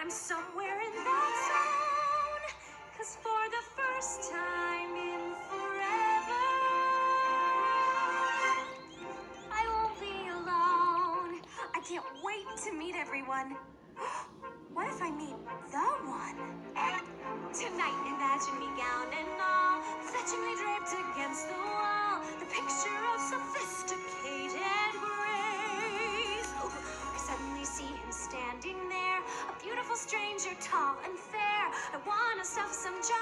I'm somewhere in that zone. Cause for the first time in forever, I won't be alone. I can't wait to meet everyone. standing there, a beautiful stranger, tall and fair. I wanna stuff some.